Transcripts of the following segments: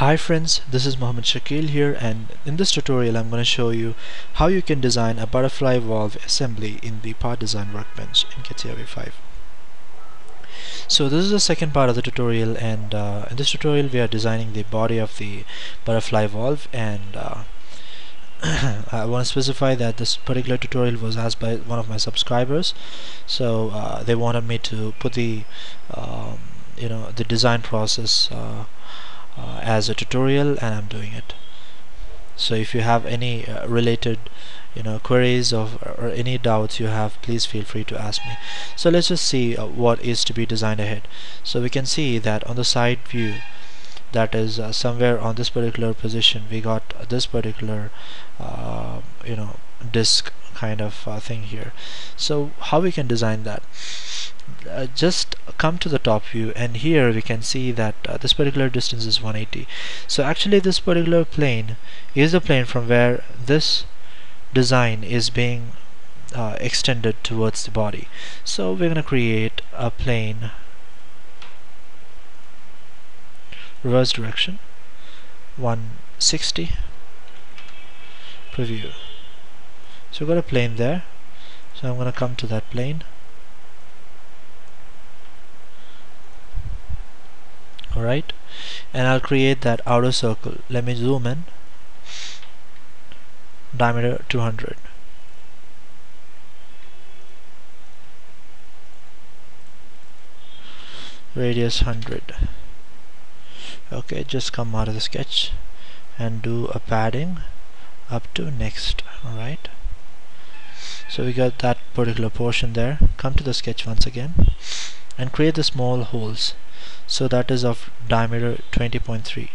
Hi friends, this is Mohammed Shakeel here and in this tutorial I'm going to show you how you can design a butterfly valve assembly in the part design workbench in CATIA V5. So this is the second part of the tutorial and uh, in this tutorial we are designing the body of the butterfly valve and uh, I want to specify that this particular tutorial was asked by one of my subscribers so uh, they wanted me to put the um, you know the design process uh, as a tutorial and I'm doing it. So if you have any uh, related you know queries of, or any doubts you have please feel free to ask me. So let's just see uh, what is to be designed ahead. So we can see that on the side view that is uh, somewhere on this particular position we got this particular uh, you know disk kind of uh, thing here. So how we can design that uh, just come to the top view and here we can see that uh, this particular distance is 180 so actually this particular plane is the plane from where this design is being uh, extended towards the body. So we're going to create a plane reverse direction 160 preview so we've got a plane there. So I'm going to come to that plane alright? And I'll create that outer circle. Let me zoom in. Diameter 200 radius 100 okay just come out of the sketch and do a padding up to next alright? So we got that particular portion there. Come to the sketch once again and create the small holes so that is of diameter 20.3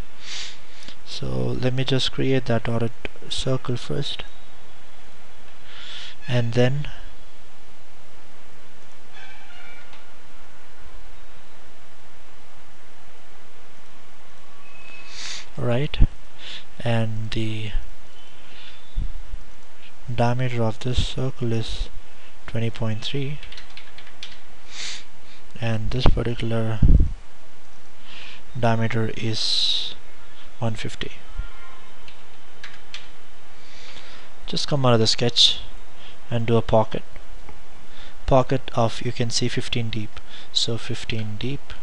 so let me just create that dotted circle first. And then right and the diameter of this circle is 20.3 and this particular diameter is 150 just come out of the sketch and do a pocket. Pocket of you can see 15 deep. So 15 deep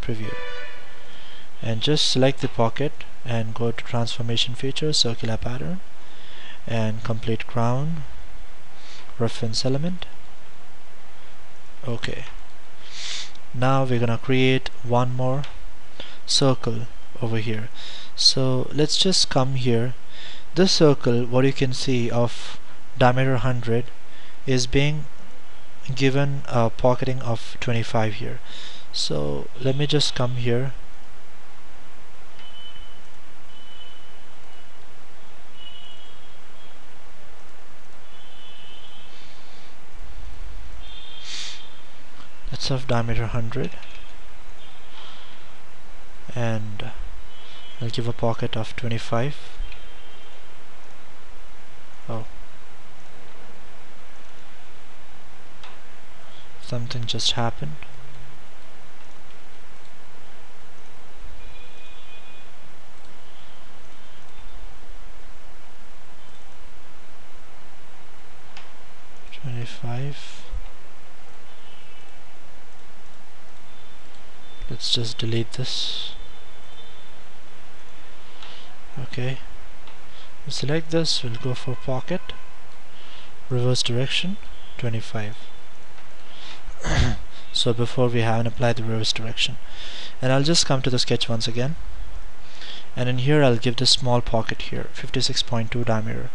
preview. And just select the pocket and go to transformation features circular pattern and complete crown reference element. Okay. Now we're gonna create one more circle over here. So let's just come here. This circle what you can see of diameter 100 is being given a pocketing of 25 here. So let me just come here. That's of diameter 100 and I'll give a pocket of 25 oh. Something just happened. Twenty-five. let's just delete this okay. We'll select this. We'll go for pocket. Reverse direction. 25 so before we haven't applied the reverse direction. And I'll just come to the sketch once again. And in here I'll give this small pocket here. 56.2 diameter.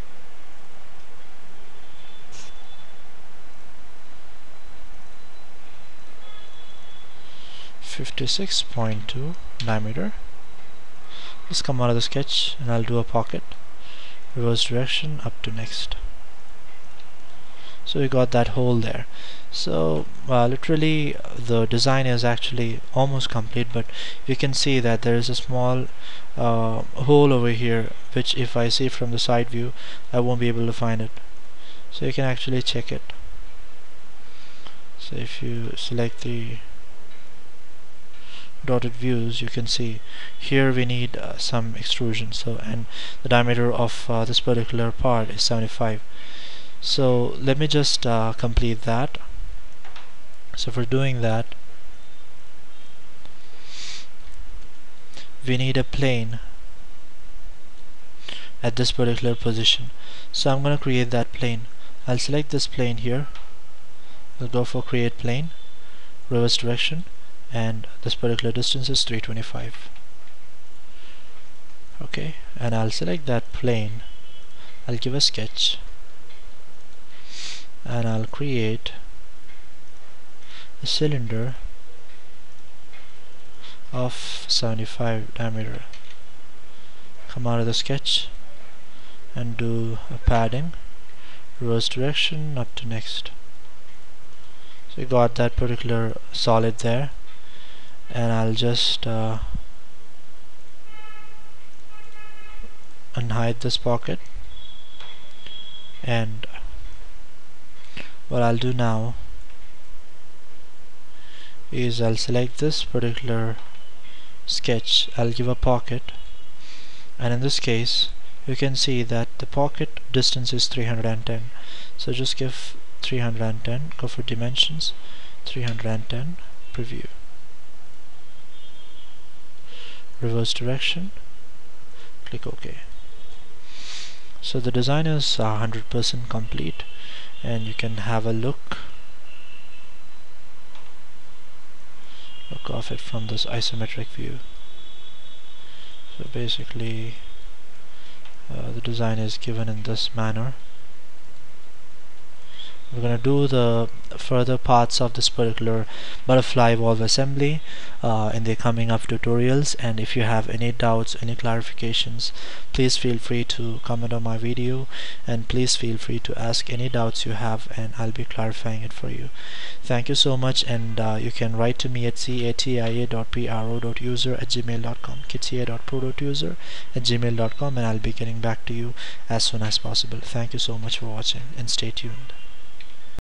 56.2 diameter let's come out of the sketch and I'll do a pocket. Reverse direction up to next. So we got that hole there. So uh, literally the design is actually almost complete but you can see that there is a small uh, hole over here which if I see from the side view I won't be able to find it. So you can actually check it. So if you select the dotted views you can see here we need uh, some extrusion. So and the diameter of uh, this particular part is 75 so let me just uh, complete that. So for doing that we need a plane at this particular position. So I'm gonna create that plane. I'll select this plane here. I'll go for create plane reverse direction and this particular distance is 325 okay and I'll select that plane. I'll give a sketch. And I'll create a cylinder of 75 diameter. Come out of the sketch and do a padding reverse direction up to next. So we got that particular solid there and I'll just uh, unhide this pocket. And what I'll do now is I'll select this particular sketch. I'll give a pocket. And in this case you can see that the pocket distance is 310 so just give 310 go for dimensions 310 preview reverse direction. Click OK. So the design is 100% complete and you can have a look. Look off it from this isometric view. So basically uh, the design is given in this manner we're going to do the further parts of this particular butterfly valve assembly uh, in the coming up tutorials. And if you have any doubts any clarifications please feel free to comment on my video. And please feel free to ask any doubts you have and I'll be clarifying it for you. Thank you so much and uh, you can write to me at catia.pro.user at gmail.com catia.pro.user at gmail.com and I'll be getting back to you as soon as possible. Thank you so much for watching and stay tuned